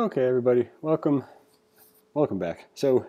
Okay, everybody, welcome, welcome back. So,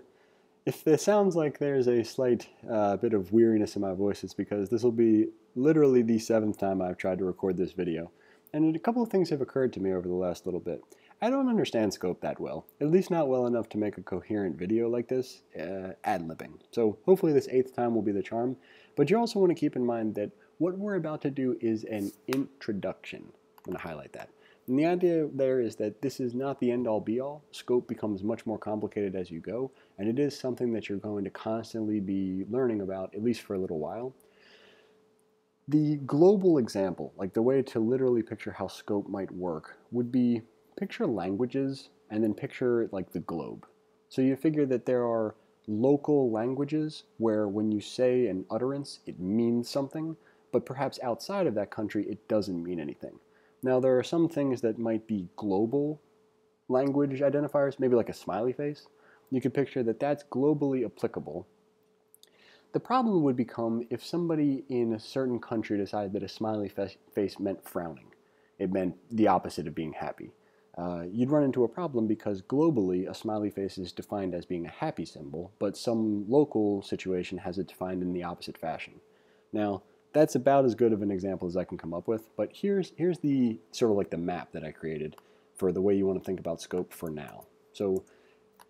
if it sounds like there's a slight uh, bit of weariness in my voice, it's because this will be literally the seventh time I've tried to record this video. And a couple of things have occurred to me over the last little bit. I don't understand scope that well, at least not well enough to make a coherent video like this, uh, ad-libbing. So hopefully this eighth time will be the charm, but you also want to keep in mind that what we're about to do is an introduction. I'm going to highlight that. And the idea there is that this is not the end-all be-all. Scope becomes much more complicated as you go, and it is something that you're going to constantly be learning about, at least for a little while. The global example, like the way to literally picture how scope might work, would be picture languages and then picture like the globe. So you figure that there are local languages where when you say an utterance, it means something, but perhaps outside of that country, it doesn't mean anything. Now, there are some things that might be global language identifiers, maybe like a smiley face. You could picture that that's globally applicable. The problem would become if somebody in a certain country decided that a smiley face meant frowning. It meant the opposite of being happy. Uh, you'd run into a problem because globally a smiley face is defined as being a happy symbol, but some local situation has it defined in the opposite fashion. Now, that's about as good of an example as I can come up with, but here's, here's the sort of like the map that I created for the way you want to think about scope for now. So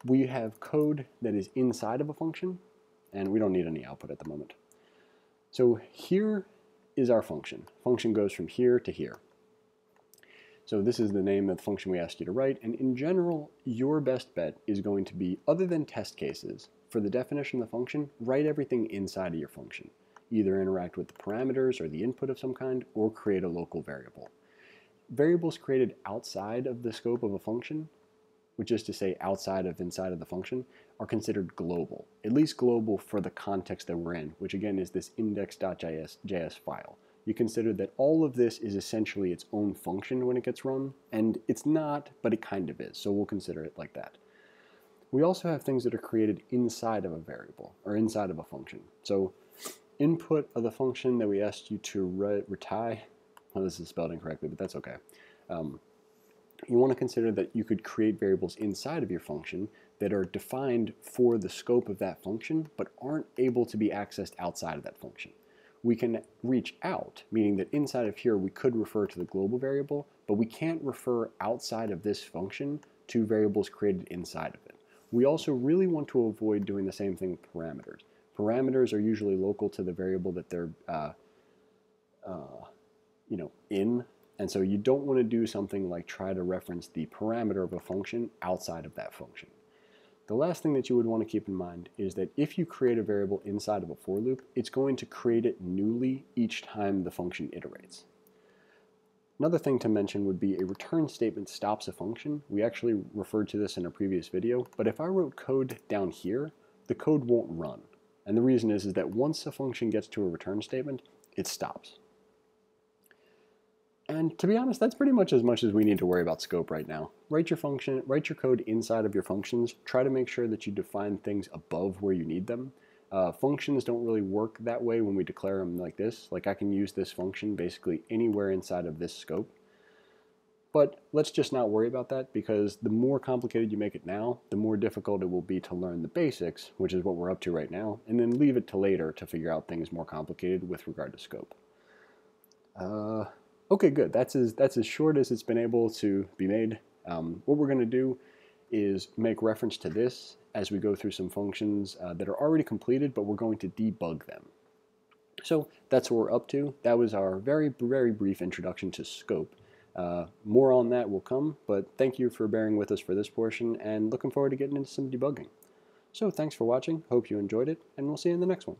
we have code that is inside of a function, and we don't need any output at the moment. So here is our function. Function goes from here to here. So this is the name of the function we asked you to write, and in general, your best bet is going to be, other than test cases, for the definition of the function, write everything inside of your function either interact with the parameters or the input of some kind, or create a local variable. Variables created outside of the scope of a function, which is to say outside of inside of the function, are considered global, at least global for the context that we're in, which again is this index.js file. You consider that all of this is essentially its own function when it gets run, and it's not, but it kind of is, so we'll consider it like that. We also have things that are created inside of a variable, or inside of a function. So input of the function that we asked you to re retie. Well, this is spelled incorrectly, but that's okay. Um, you want to consider that you could create variables inside of your function that are defined for the scope of that function, but aren't able to be accessed outside of that function. We can reach out, meaning that inside of here we could refer to the global variable, but we can't refer outside of this function to variables created inside of it. We also really want to avoid doing the same thing with parameters. Parameters are usually local to the variable that they're uh, uh, you know, in. And so you don't want to do something like try to reference the parameter of a function outside of that function. The last thing that you would want to keep in mind is that if you create a variable inside of a for loop, it's going to create it newly each time the function iterates. Another thing to mention would be a return statement stops a function. We actually referred to this in a previous video, but if I wrote code down here, the code won't run. And the reason is, is that once a function gets to a return statement, it stops. And to be honest, that's pretty much as much as we need to worry about scope right now. Write your function, write your code inside of your functions. Try to make sure that you define things above where you need them. Uh, functions don't really work that way when we declare them like this. Like I can use this function basically anywhere inside of this scope. But let's just not worry about that because the more complicated you make it now, the more difficult it will be to learn the basics, which is what we're up to right now, and then leave it to later to figure out things more complicated with regard to scope. Uh, okay, good. That's as, that's as short as it's been able to be made. Um, what we're going to do is make reference to this as we go through some functions uh, that are already completed, but we're going to debug them. So that's what we're up to. That was our very, very brief introduction to scope. Uh, more on that will come, but thank you for bearing with us for this portion and looking forward to getting into some debugging. So thanks for watching, hope you enjoyed it, and we'll see you in the next one.